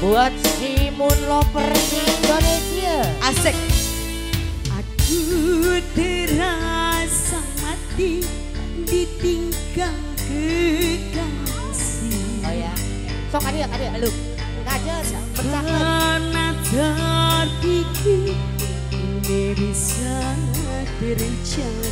buat si pergi Lovers Indonesia. Asik. Aku terasa mati di tingkah kekasih. Oh ya. Sok adik ya lu. Aja pecah. Karena terpikir ini bisa terjadi.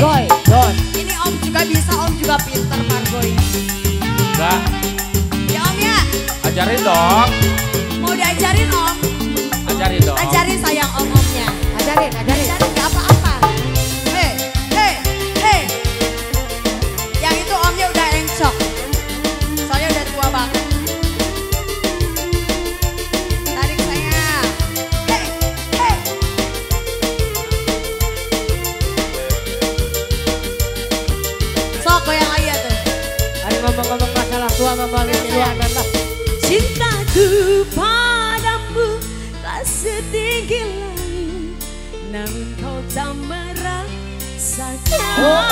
Margoy. Don. Ini Om juga bisa, Om juga pinter Margoy. Enggak. Ya Om ya. Ajarin dong. Mau diajarin Om? Ajarin dong. Ajarin sayang Om-omnya. Ajarin, ajarin. ajarin. Bapak Cintaku padamu tak setinggi lain Namun kau tak merasakan oh.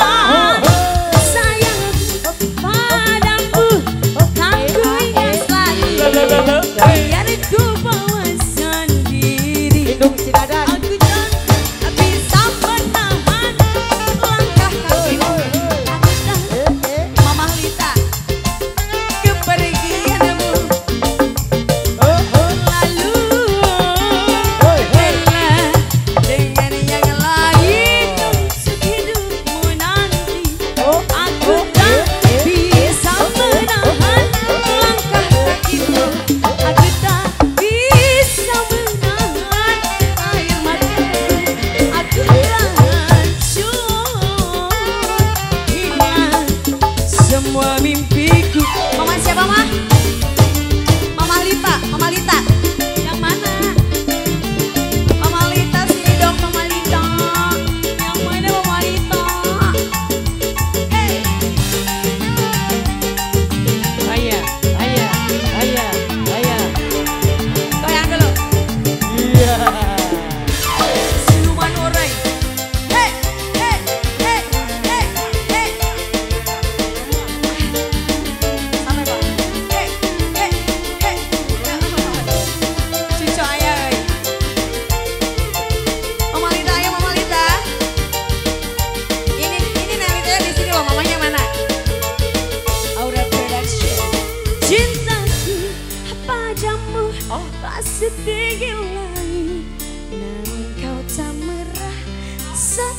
yang kau tak merasakan